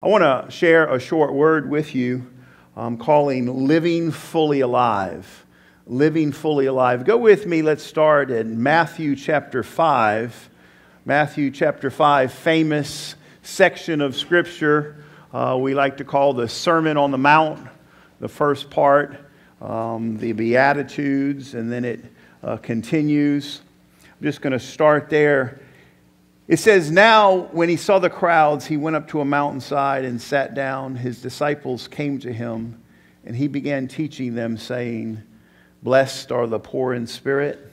I want to share a short word with you um, calling Living Fully Alive. Living Fully Alive. Go with me, let's start in Matthew chapter 5. Matthew chapter 5, famous section of Scripture uh, we like to call the Sermon on the Mount, the first part, um, the Beatitudes, and then it uh, continues. I'm just going to start there it says, Now, when he saw the crowds, he went up to a mountainside and sat down. His disciples came to him, and he began teaching them, saying, Blessed are the poor in spirit,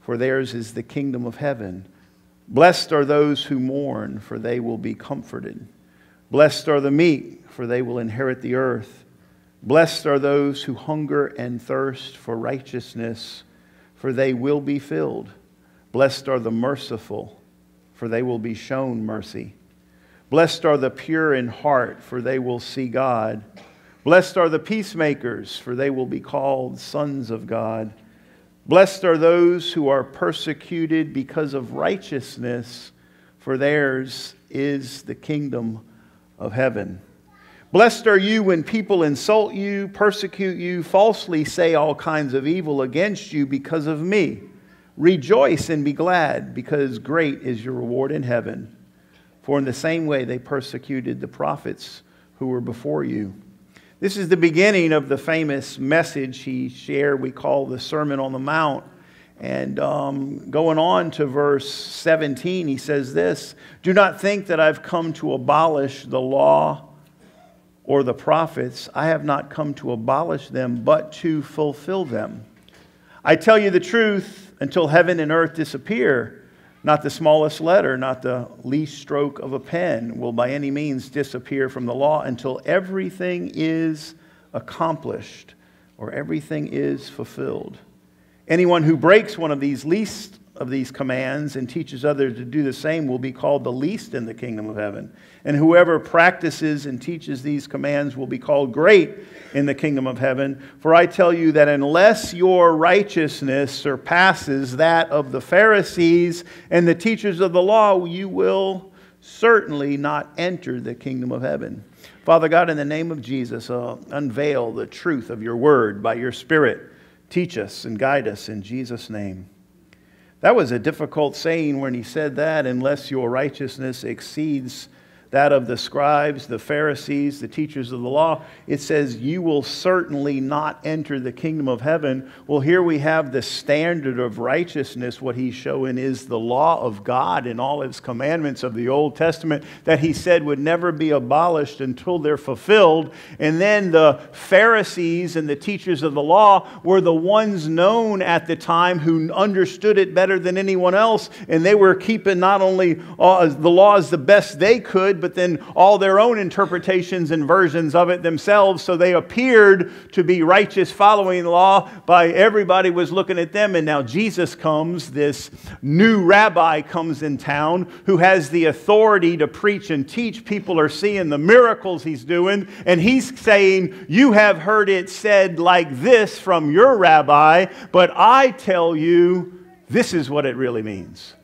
for theirs is the kingdom of heaven. Blessed are those who mourn, for they will be comforted. Blessed are the meek, for they will inherit the earth. Blessed are those who hunger and thirst for righteousness, for they will be filled. Blessed are the merciful for they will be shown mercy. Blessed are the pure in heart, for they will see God. Blessed are the peacemakers, for they will be called sons of God. Blessed are those who are persecuted because of righteousness, for theirs is the kingdom of heaven. Blessed are you when people insult you, persecute you, falsely say all kinds of evil against you because of me. Rejoice and be glad, because great is your reward in heaven. For in the same way they persecuted the prophets who were before you. This is the beginning of the famous message he shared, we call the Sermon on the Mount. And um, going on to verse 17, he says this Do not think that I've come to abolish the law or the prophets. I have not come to abolish them, but to fulfill them. I tell you the truth until heaven and earth disappear, not the smallest letter, not the least stroke of a pen will by any means disappear from the law until everything is accomplished or everything is fulfilled. Anyone who breaks one of these least of these commands and teaches others to do the same will be called the least in the kingdom of heaven. And whoever practices and teaches these commands will be called great in the kingdom of heaven. For I tell you that unless your righteousness surpasses that of the Pharisees and the teachers of the law, you will certainly not enter the kingdom of heaven. Father God, in the name of Jesus, uh, unveil the truth of your word by your Spirit. Teach us and guide us in Jesus' name. That was a difficult saying when he said that, unless your righteousness exceeds that of the scribes, the Pharisees, the teachers of the law, it says, You will certainly not enter the kingdom of heaven. Well, here we have the standard of righteousness. What he's showing is the law of God and all its commandments of the Old Testament that he said would never be abolished until they're fulfilled. And then the Pharisees and the teachers of the law were the ones known at the time who understood it better than anyone else. And they were keeping not only uh, the laws the best they could, but then all their own interpretations and versions of it themselves. So they appeared to be righteous following the law by everybody was looking at them. And now Jesus comes, this new rabbi comes in town who has the authority to preach and teach. People are seeing the miracles he's doing. And he's saying, You have heard it said like this from your rabbi, but I tell you, this is what it really means.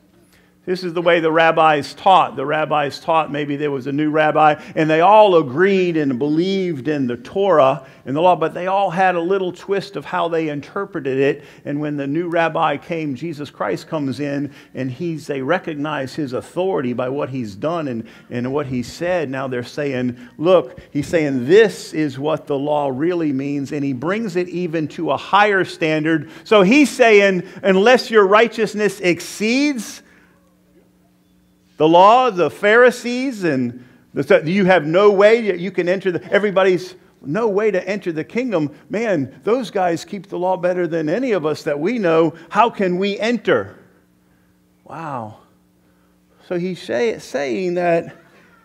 This is the way the rabbis taught. The rabbis taught maybe there was a new rabbi, and they all agreed and believed in the Torah and the law, but they all had a little twist of how they interpreted it. And when the new rabbi came, Jesus Christ comes in, and he's, they recognize his authority by what he's done and, and what he said. Now they're saying, look, he's saying this is what the law really means, and he brings it even to a higher standard. So he's saying, unless your righteousness exceeds, the law, the Pharisees, and the, you have no way that you can enter the, everybody's no way to enter the kingdom. Man, those guys keep the law better than any of us that we know. How can we enter? Wow. So he's say, saying that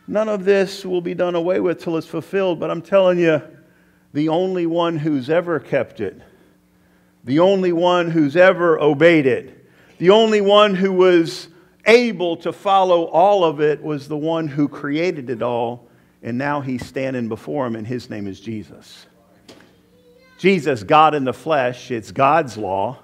none of this will be done away with till it's fulfilled. But I'm telling you, the only one who's ever kept it, the only one who's ever obeyed it, the only one who was able to follow all of it was the one who created it all, and now he's standing before him, and his name is Jesus. Jesus, God in the flesh, it's God's law,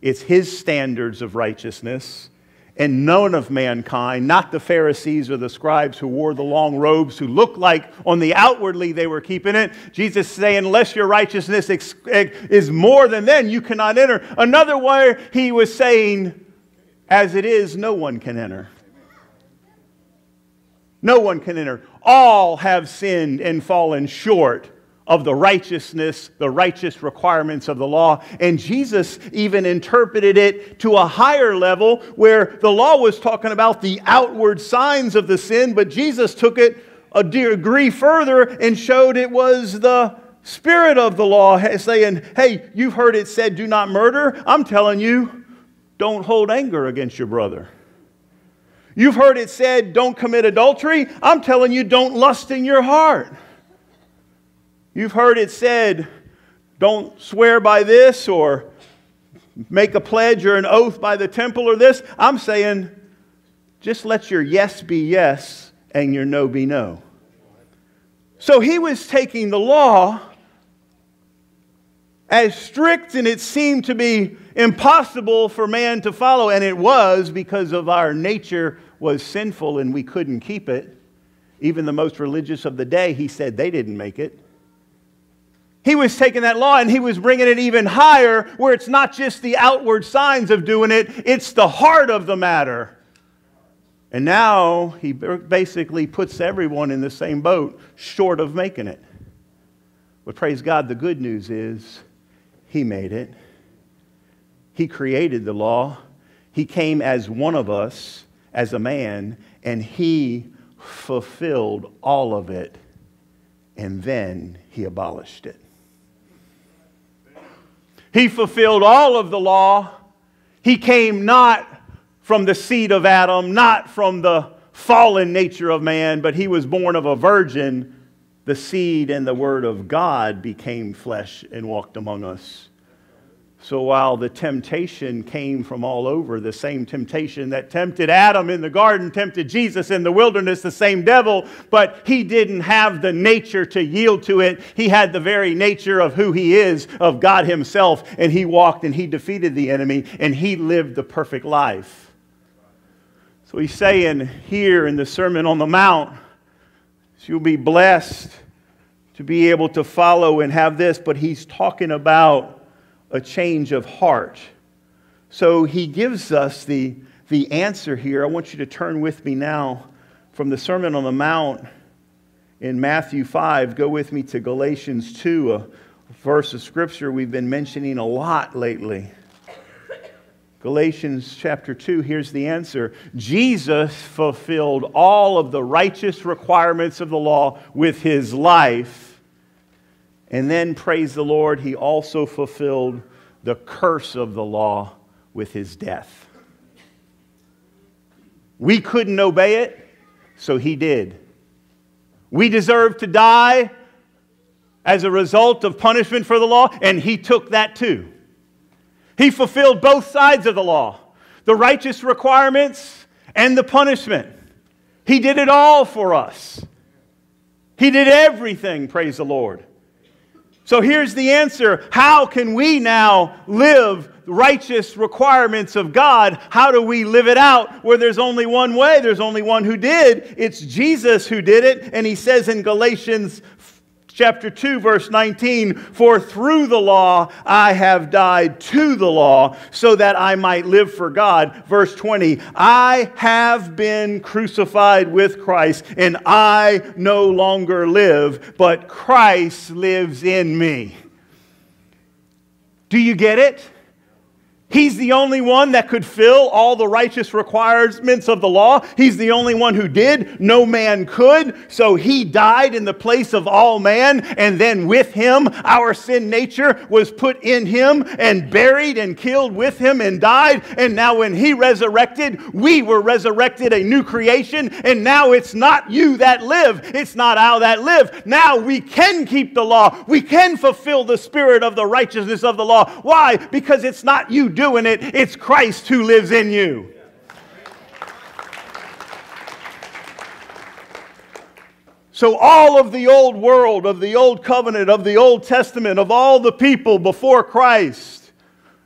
it's his standards of righteousness, and none of mankind, not the Pharisees or the scribes who wore the long robes, who looked like on the outwardly they were keeping it. Jesus saying, unless your righteousness is more than them, you cannot enter. Another way he was saying, as it is, no one can enter. No one can enter. All have sinned and fallen short of the righteousness, the righteous requirements of the law. And Jesus even interpreted it to a higher level where the law was talking about the outward signs of the sin, but Jesus took it a degree further and showed it was the spirit of the law saying, hey, you've heard it said, do not murder. I'm telling you, don't hold anger against your brother. You've heard it said, don't commit adultery. I'm telling you, don't lust in your heart. You've heard it said, don't swear by this or make a pledge or an oath by the temple or this. I'm saying, just let your yes be yes and your no be no. So he was taking the law as strict and it seemed to be impossible for man to follow and it was because of our nature was sinful and we couldn't keep it even the most religious of the day he said they didn't make it he was taking that law and he was bringing it even higher, where it's not just the outward signs of doing it, it's the heart of the matter. And now he basically puts everyone in the same boat, short of making it. But praise God, the good news is he made it. He created the law. He came as one of us, as a man, and he fulfilled all of it. And then he abolished it. He fulfilled all of the law. He came not from the seed of Adam, not from the fallen nature of man, but he was born of a virgin. The seed and the word of God became flesh and walked among us. So while the temptation came from all over, the same temptation that tempted Adam in the garden tempted Jesus in the wilderness, the same devil, but he didn't have the nature to yield to it. He had the very nature of who he is, of God himself, and he walked and he defeated the enemy and he lived the perfect life. So he's saying here in the Sermon on the Mount, you'll be blessed to be able to follow and have this, but he's talking about a change of heart. So he gives us the, the answer here. I want you to turn with me now from the Sermon on the Mount in Matthew 5. Go with me to Galatians 2, a verse of scripture we've been mentioning a lot lately. Galatians chapter 2, here's the answer. Jesus fulfilled all of the righteous requirements of the law with his life and then, praise the Lord, he also fulfilled the curse of the law with his death. We couldn't obey it, so he did. We deserved to die as a result of punishment for the law, and he took that too. He fulfilled both sides of the law the righteous requirements and the punishment. He did it all for us. He did everything, praise the Lord. So here's the answer How can we now live righteous requirements of God? How do we live it out where there's only one way? There's only one who did. It's Jesus who did it. And he says in Galatians chapter 2 verse 19 for through the law i have died to the law so that i might live for god. Verse 20 i have been crucified with christ and i no longer live but christ lives in me. Do you get it He's the only one that could fill all the righteous requirements of the law. He's the only one who did. No man could. So he died in the place of all man. And then with him, our sin nature was put in him and buried and killed with him and died. And now when he resurrected, we were resurrected a new creation. And now it's not you that live. It's not I that live. Now we can keep the law. We can fulfill the spirit of the righteousness of the law. Why? Because it's not you doing it, it's Christ who lives in you. So, all of the old world, of the old covenant, of the Old Testament, of all the people before Christ,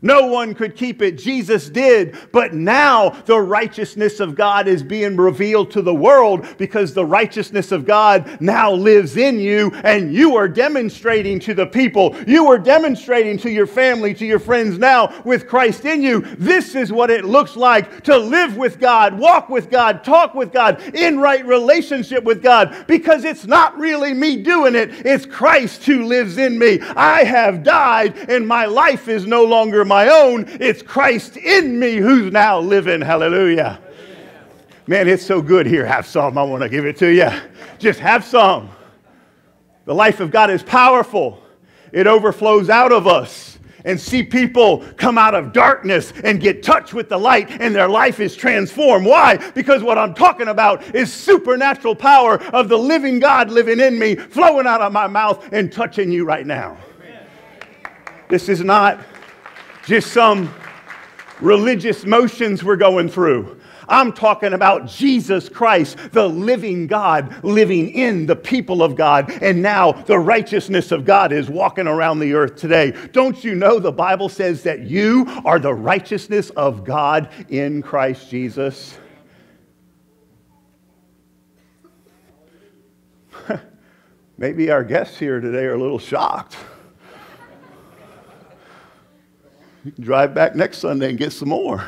No one could keep it. Jesus did. But now the righteousness of God is being revealed to the world because the righteousness of God now lives in you and you are demonstrating to the people. You are demonstrating to your family, to your friends now with Christ in you. This is what it looks like to live with God, walk with God, talk with God, in right relationship with God because it's not really me doing it. It's Christ who lives in me. I have died and my life is no longer my my own. It's Christ in me who's now living. Hallelujah. Man, it's so good here. Have some. I want to give it to you. Just have some. The life of God is powerful, it overflows out of us. And see people come out of darkness and get touched with the light, and their life is transformed. Why? Because what I'm talking about is supernatural power of the living God living in me, flowing out of my mouth and touching you right now. This is not just some religious motions we're going through. I'm talking about Jesus Christ, the living God, living in the people of God. And now the righteousness of God is walking around the earth today. Don't you know the Bible says that you are the righteousness of God in Christ Jesus? Maybe our guests here today are a little shocked. You can drive back next Sunday and get some more.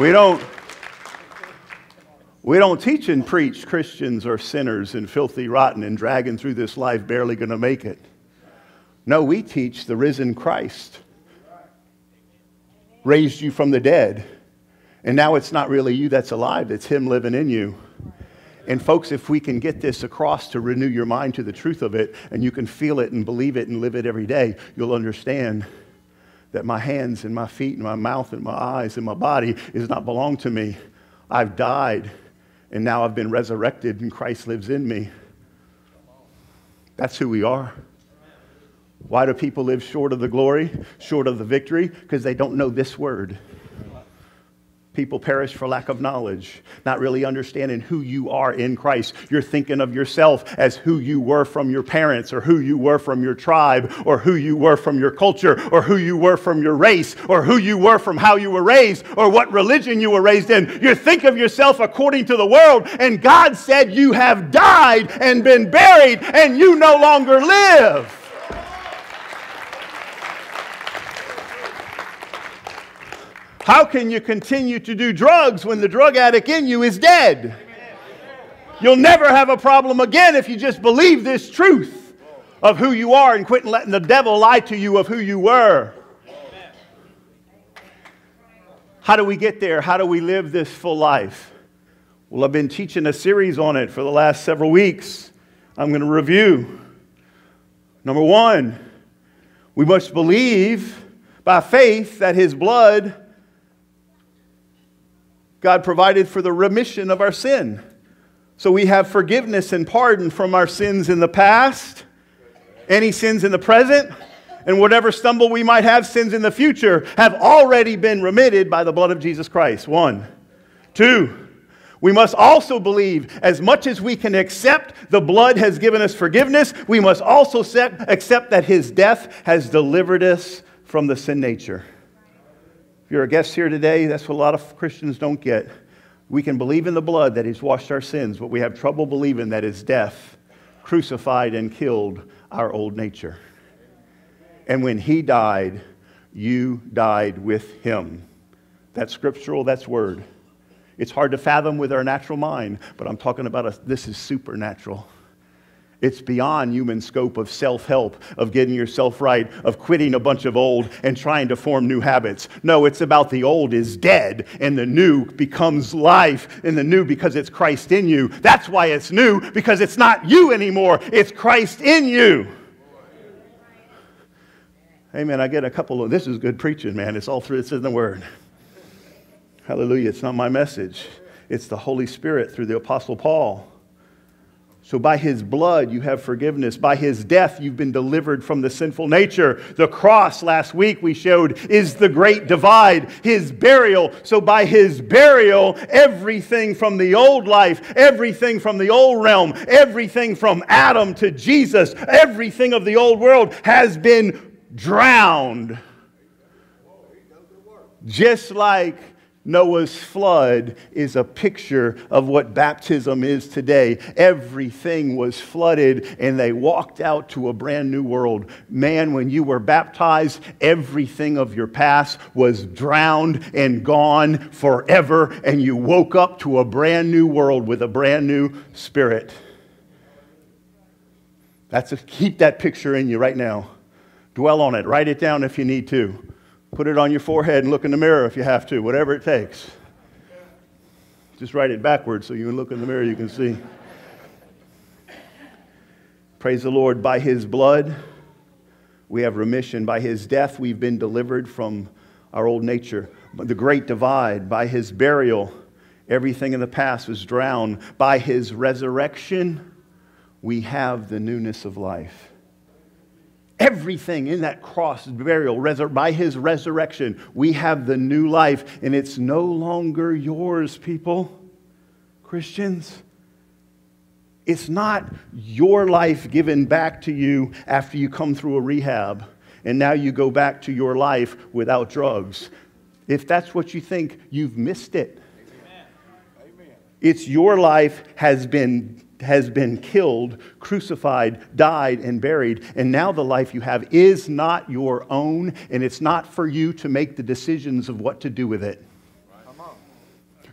We don't, we don't teach and preach Christians are sinners and filthy, rotten, and dragging through this life, barely going to make it. No, we teach the risen Christ raised you from the dead. And now it's not really you that's alive, it's Him living in you. And, folks, if we can get this across to renew your mind to the truth of it, and you can feel it and believe it and live it every day, you'll understand that my hands and my feet and my mouth and my eyes and my body is not belong to me. I've died, and now I've been resurrected, and Christ lives in me. That's who we are. Why do people live short of the glory, short of the victory? Because they don't know this word. People perish for lack of knowledge, not really understanding who you are in Christ. You're thinking of yourself as who you were from your parents, or who you were from your tribe, or who you were from your culture, or who you were from your race, or who you were from how you were raised, or what religion you were raised in. You think of yourself according to the world, and God said you have died and been buried, and you no longer live. How can you continue to do drugs when the drug addict in you is dead? You'll never have a problem again if you just believe this truth of who you are and quit letting the devil lie to you of who you were. How do we get there? How do we live this full life? Well, I've been teaching a series on it for the last several weeks. I'm going to review. Number one, we must believe by faith that his blood God provided for the remission of our sin. So we have forgiveness and pardon from our sins in the past, any sins in the present, and whatever stumble we might have, sins in the future, have already been remitted by the blood of Jesus Christ. One. Two, we must also believe, as much as we can accept the blood has given us forgiveness, we must also accept that his death has delivered us from the sin nature you're a guest here today, that's what a lot of Christians don't get. We can believe in the blood that He's washed our sins, but we have trouble believing that His death crucified and killed our old nature. And when He died, you died with Him. That's scriptural, that's word. It's hard to fathom with our natural mind, but I'm talking about a, this is supernatural. It's beyond human scope of self help, of getting yourself right, of quitting a bunch of old and trying to form new habits. No, it's about the old is dead and the new becomes life, and the new because it's Christ in you. That's why it's new, because it's not you anymore, it's Christ in you. Amen. I get a couple of this is good preaching, man. It's all through, it's in the Word. Hallelujah. It's not my message, it's the Holy Spirit through the Apostle Paul. So by his blood, you have forgiveness. By his death, you've been delivered from the sinful nature. The cross, last week we showed, is the great divide, his burial. So by his burial, everything from the old life, everything from the old realm, everything from Adam to Jesus, everything of the old world has been drowned. Just like Noah's flood is a picture of what baptism is today. Everything was flooded and they walked out to a brand new world. Man, when you were baptized, everything of your past was drowned and gone forever, and you woke up to a brand new world with a brand new spirit. That's a, keep that picture in you right now. Dwell on it. Write it down if you need to. Put it on your forehead and look in the mirror if you have to, whatever it takes. Just write it backwards so you can look in the mirror, you can see. Praise the Lord. By his blood, we have remission. By his death, we've been delivered from our old nature. The great divide, by his burial, everything in the past was drowned. By his resurrection, we have the newness of life. Everything in that cross, burial, resur- by his resurrection, we have the new life, and it's no longer yours, people. Christians. It's not your life given back to you after you come through a rehab and now you go back to your life without drugs. If that's what you think, you've missed it. Amen. It's your life has been has been killed, crucified, died, and buried. And now the life you have is not your own, and it's not for you to make the decisions of what to do with it.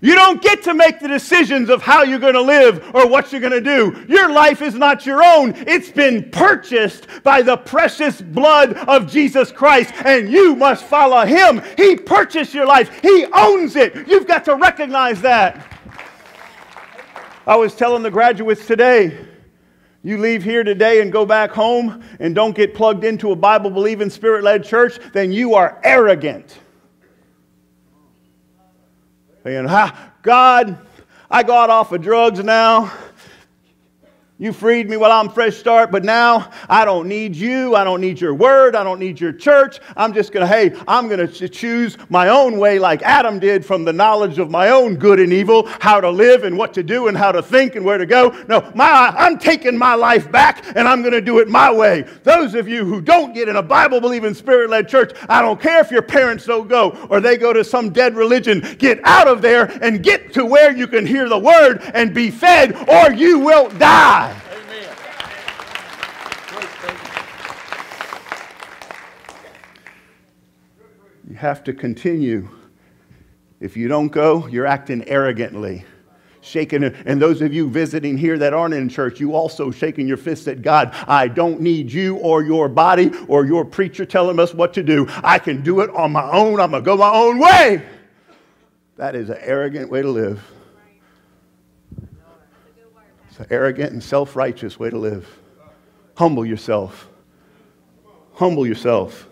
You don't get to make the decisions of how you're going to live or what you're going to do. Your life is not your own. It's been purchased by the precious blood of Jesus Christ, and you must follow him. He purchased your life, he owns it. You've got to recognize that. I was telling the graduates today, you leave here today and go back home and don't get plugged into a Bible believing, spirit led church, then you are arrogant. Saying, ah, God, I got off of drugs now. You freed me while I'm fresh start, but now I don't need you. I don't need your word. I don't need your church. I'm just going to, hey, I'm going to choose my own way like Adam did from the knowledge of my own good and evil, how to live and what to do and how to think and where to go. No, my, I'm taking my life back and I'm going to do it my way. Those of you who don't get in a Bible believing, spirit led church, I don't care if your parents don't go or they go to some dead religion. Get out of there and get to where you can hear the word and be fed or you will die. Have to continue. If you don't go, you're acting arrogantly. Shaking, and those of you visiting here that aren't in church, you also shaking your fists at God. I don't need you or your body or your preacher telling us what to do. I can do it on my own. I'm going to go my own way. That is an arrogant way to live. It's an arrogant and self righteous way to live. Humble yourself. Humble yourself.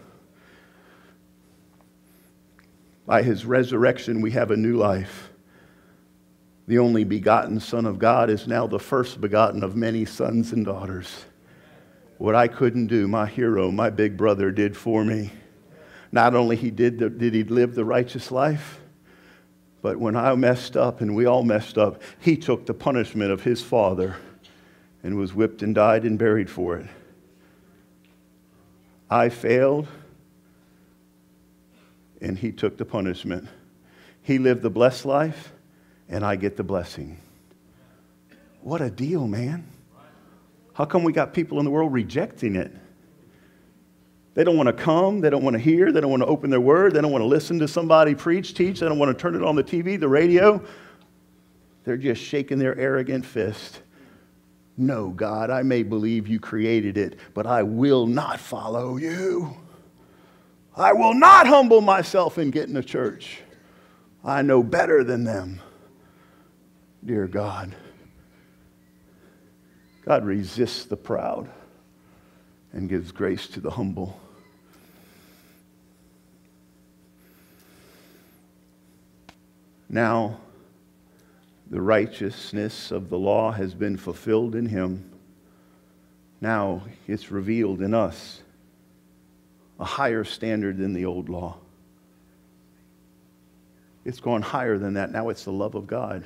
By his resurrection, we have a new life. The only begotten Son of God is now the first begotten of many sons and daughters. What I couldn't do, my hero, my big brother, did for me. Not only he did, the, did he live the righteous life, but when I messed up and we all messed up, he took the punishment of his father and was whipped and died and buried for it. I failed and he took the punishment. He lived the blessed life, and I get the blessing. What a deal, man. How come we got people in the world rejecting it? They don't want to come. They don't want to hear. They don't want to open their word. They don't want to listen to somebody preach, teach. They don't want to turn it on the TV, the radio. They're just shaking their arrogant fist. No, God, I may believe you created it, but I will not follow you. I will not humble myself in a church. I know better than them. Dear God, God resists the proud and gives grace to the humble. Now, The righteousness of the law has been fulfilled in him. Now it's revealed in us a higher standard than the old law. It's gone higher than that. Now it's the love of God.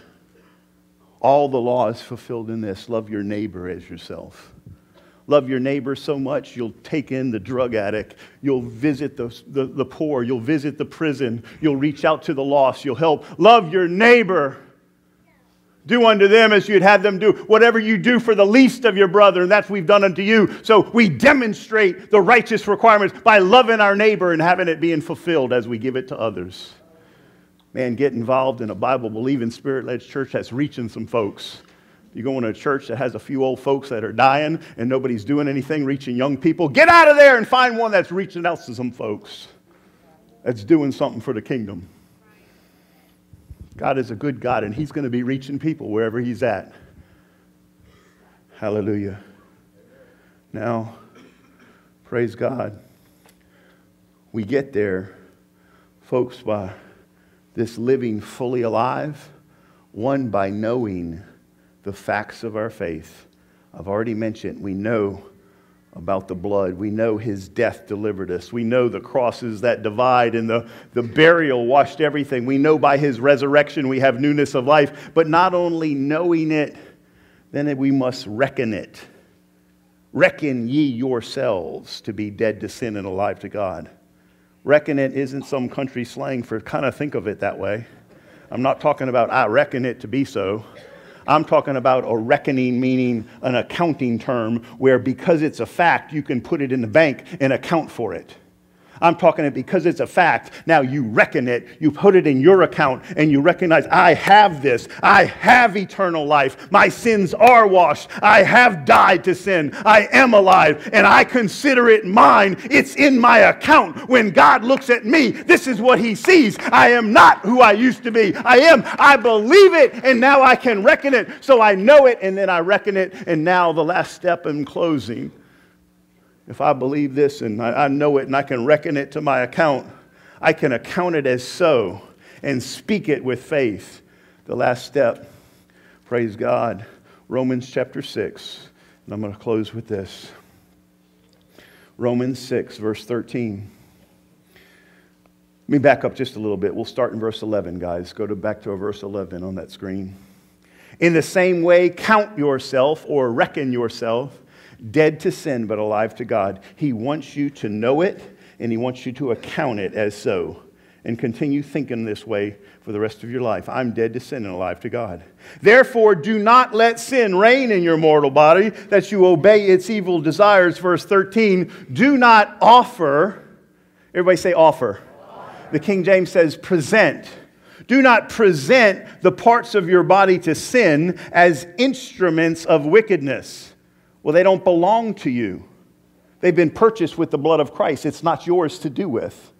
All the law is fulfilled in this love your neighbor as yourself. Love your neighbor so much you'll take in the drug addict. You'll visit the, the, the poor. You'll visit the prison. You'll reach out to the lost. You'll help. Love your neighbor. Do unto them as you'd have them do. Whatever you do for the least of your brother, and that's we've done unto you. So we demonstrate the righteous requirements by loving our neighbor and having it being fulfilled as we give it to others. Man, get involved in a Bible believing, spirit led church that's reaching some folks. You go into a church that has a few old folks that are dying and nobody's doing anything reaching young people. Get out of there and find one that's reaching out to some folks, that's doing something for the kingdom. God is a good God, and He's going to be reaching people wherever He's at. Hallelujah. Now, praise God. We get there, folks, by this living fully alive, one by knowing the facts of our faith. I've already mentioned we know about the blood. We know his death delivered us. We know the crosses that divide and the, the burial washed everything. We know by his resurrection we have newness of life. But not only knowing it, then we must reckon it. Reckon ye yourselves to be dead to sin and alive to God. Reckon it isn't some country slang for kind of think of it that way. I'm not talking about I reckon it to be so. I'm talking about a reckoning, meaning an accounting term where because it's a fact, you can put it in the bank and account for it. I'm talking it because it's a fact. Now you reckon it, you put it in your account, and you recognize, I have this. I have eternal life. My sins are washed. I have died to sin. I am alive, and I consider it mine. It's in my account. When God looks at me, this is what he sees. I am not who I used to be. I am. I believe it, and now I can reckon it. So I know it, and then I reckon it, and now the last step in closing if I believe this and I, I know it and I can reckon it to my account, I can account it as so and speak it with faith. The last step, praise God, Romans chapter 6. And I'm going to close with this. Romans 6, verse 13. Let me back up just a little bit. We'll start in verse 11, guys. Go to back to verse 11 on that screen. In the same way, count yourself or reckon yourself dead to sin but alive to God. He wants you to know it and He wants you to account it as so and continue thinking this way for the rest of your life. I'm dead to sin and alive to God. Therefore, do not let sin reign in your mortal body that you obey its evil desires. Verse 13, do not offer, everybody say offer. The King James says present. Do not present the parts of your body to sin as instruments of wickedness well, they don't belong to you. They've been purchased with the blood of Christ. It's not yours to do with.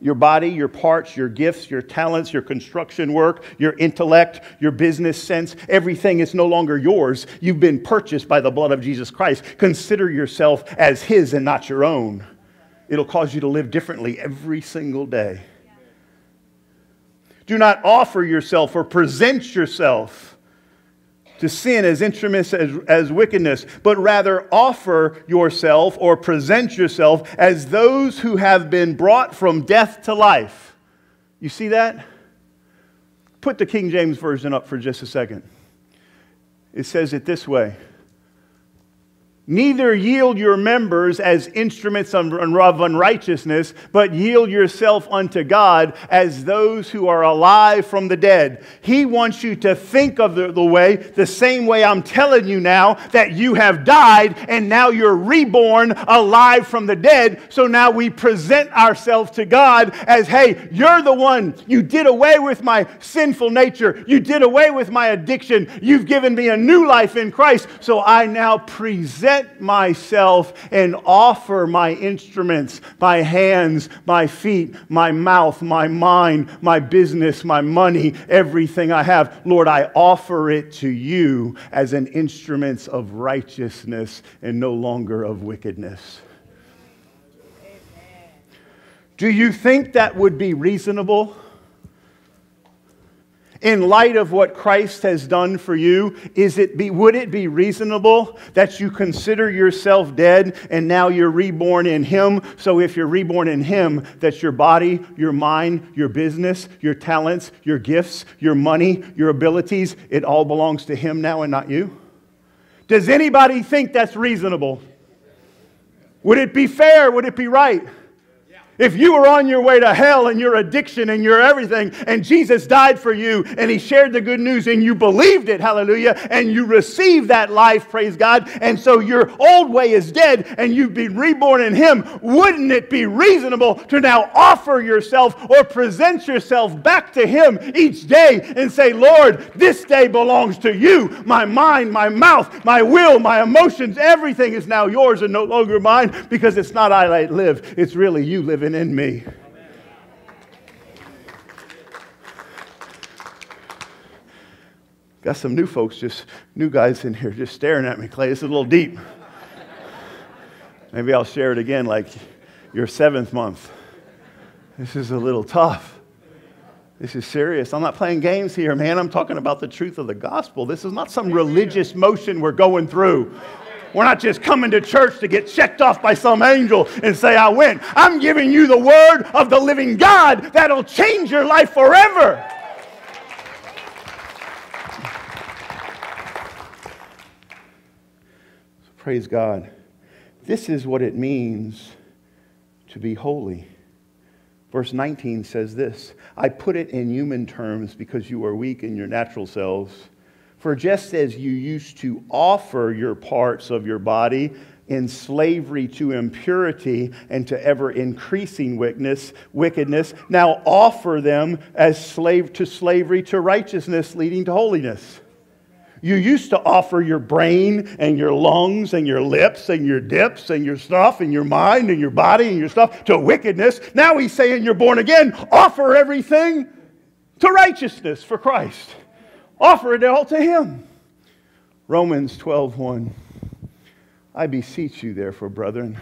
Your body, your parts, your gifts, your talents, your construction work, your intellect, your business sense, everything is no longer yours. You've been purchased by the blood of Jesus Christ. Consider yourself as His and not your own. It'll cause you to live differently every single day. Do not offer yourself or present yourself to sin as instruments as, as wickedness, but rather offer yourself or present yourself as those who have been brought from death to life. You see that? Put the King James Version up for just a second. It says it this way Neither yield your members as instruments of unrighteousness, but yield yourself unto God as those who are alive from the dead. He wants you to think of the, the, way, the same way I'm telling you now, that you have died and now you're reborn alive from the dead. So now we present ourselves to God as, hey, you're the one. You did away with my sinful nature. You did away with my addiction. You've given me a new life in Christ. So I now present present myself and offer my instruments, my hands, my feet, my mouth, my mind, my business, my money, everything I have. Lord, I offer it to you as an instrument of righteousness and no longer of wickedness. Do you think that would be reasonable? In light of what Christ has done for you, is it be, would it be reasonable that you consider yourself dead and now you're reborn in Him? So if you're reborn in Him, that your body, your mind, your business, your talents, your gifts, your money, your abilities, it all belongs to Him now and not you? Does anybody think that's reasonable? Would it be fair? Would it be right? If you were on your way to hell and your addiction and your everything, and Jesus died for you and he shared the good news and you believed it, hallelujah, and you received that life, praise God, and so your old way is dead and you've been reborn in him, wouldn't it be reasonable to now offer yourself or present yourself back to him each day and say, Lord, this day belongs to you. My mind, my mouth, my will, my emotions, everything is now yours and no longer mine because it's not I that live, it's really you living living in me. Got some new folks, just new guys in here, just staring at me. Clay, this is a little deep. Maybe I'll share it again like your seventh month. This is a little tough. This is serious. I'm not playing games here, man. I'm talking about the truth of the gospel. This is not some religious motion we're going through. We're not just coming to church to get checked off by some angel and say, I win. I'm giving you the word of the living God that'll change your life forever. Praise God. This is what it means to be holy. Verse 19 says this I put it in human terms because you are weak in your natural selves for just as you used to offer your parts of your body in slavery to impurity and to ever increasing wickedness, now offer them as slave to slavery to righteousness leading to holiness. You used to offer your brain and your lungs and your lips and your dips and your stuff and your mind and your body and your stuff to wickedness. Now he's saying you're born again. Offer everything to righteousness for Christ. Offer it all to him. Romans 12:1. I beseech you, therefore, brethren,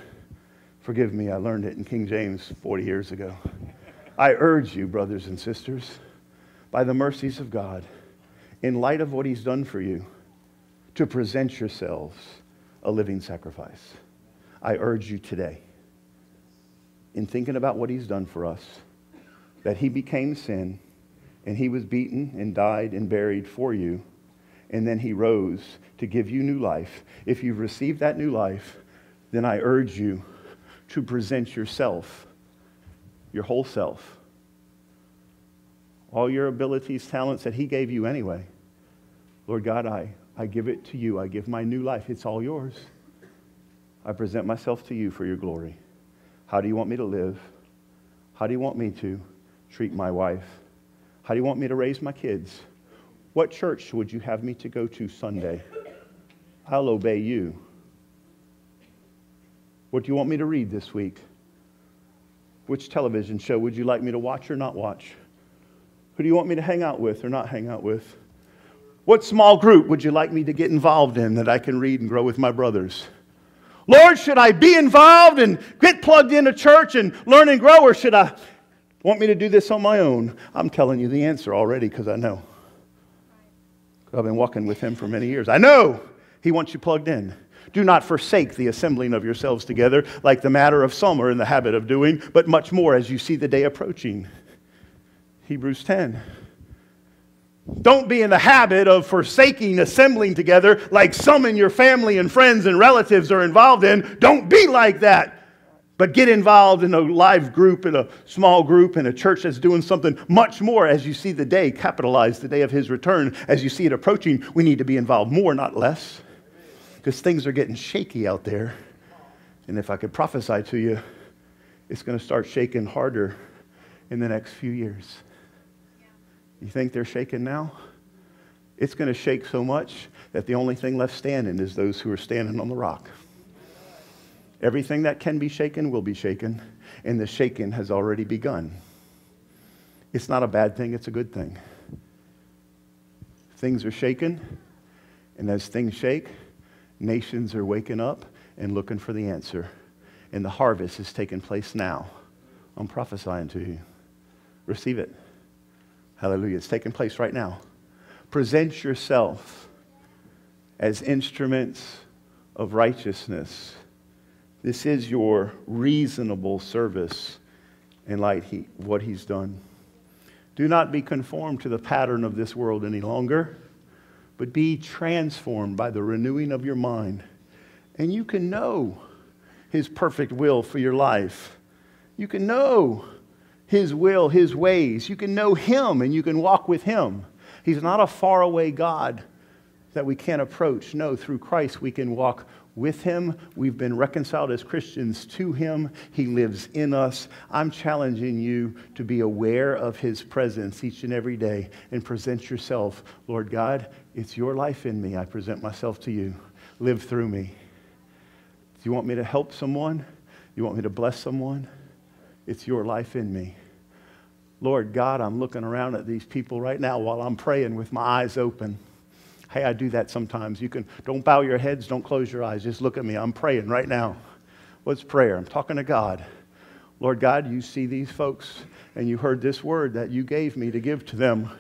forgive me, I learned it in King James 40 years ago. I urge you, brothers and sisters, by the mercies of God, in light of what he's done for you, to present yourselves a living sacrifice. I urge you today, in thinking about what he's done for us, that he became sin and he was beaten and died and buried for you. And then he rose to give you new life. If you've received that new life, then I urge you to present yourself, your whole self, all your abilities, talents that he gave you anyway. Lord God, I, I give it to you. I give my new life. It's all yours. I present myself to you for your glory. How do you want me to live? How do you want me to treat my wife? How do you want me to raise my kids? What church would you have me to go to Sunday? I'll obey you. What do you want me to read this week? Which television show would you like me to watch or not watch? Who do you want me to hang out with or not hang out with? What small group would you like me to get involved in that I can read and grow with my brothers? Lord, should I be involved and get plugged into church and learn and grow, or should I Want me to do this on my own? I'm telling you the answer already because I know. I've been walking with him for many years. I know he wants you plugged in. Do not forsake the assembling of yourselves together, like the matter of some are in the habit of doing, but much more as you see the day approaching. Hebrews 10. Don't be in the habit of forsaking assembling together like some in your family and friends and relatives are involved in. Don't be like that. But get involved in a live group, in a small group, in a church that's doing something much more as you see the day, capitalize the day of his return. As you see it approaching, we need to be involved more, not less. Because things are getting shaky out there. And if I could prophesy to you, it's going to start shaking harder in the next few years. You think they're shaking now? It's going to shake so much that the only thing left standing is those who are standing on the rock. Everything that can be shaken will be shaken, and the shaking has already begun. It's not a bad thing, it's a good thing. Things are shaken, and as things shake, nations are waking up and looking for the answer. And the harvest is taking place now. I'm prophesying to you. Receive it. Hallelujah. It's taking place right now. Present yourself as instruments of righteousness. This is your reasonable service in light of what he's done. Do not be conformed to the pattern of this world any longer, but be transformed by the renewing of your mind. And you can know his perfect will for your life. You can know his will, his ways. You can know him and you can walk with him. He's not a faraway God that we can't approach. No, through Christ we can walk with him. We've been reconciled as Christians to him. He lives in us. I'm challenging you to be aware of his presence each and every day and present yourself. Lord God, it's your life in me. I present myself to you. Live through me. Do you want me to help someone? You want me to bless someone? It's your life in me. Lord God, I'm looking around at these people right now while I'm praying with my eyes open. Hey, I do that sometimes. You can don't bow your heads, don't close your eyes. Just look at me. I'm praying right now. What's prayer? I'm talking to God. Lord God, you see these folks and you heard this word that you gave me to give to them.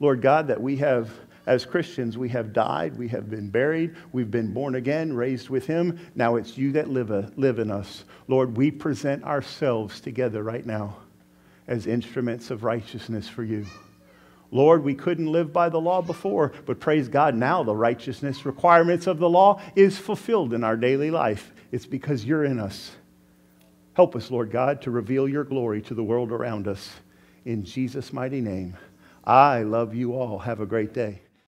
Lord God, that we have as Christians, we have died, we have been buried, we've been born again, raised with Him. Now it's you that live, uh, live in us. Lord, we present ourselves together right now as instruments of righteousness for you. Lord, we couldn't live by the law before, but praise God, now the righteousness requirements of the law is fulfilled in our daily life. It's because you're in us. Help us, Lord God, to reveal your glory to the world around us. In Jesus' mighty name, I love you all. Have a great day.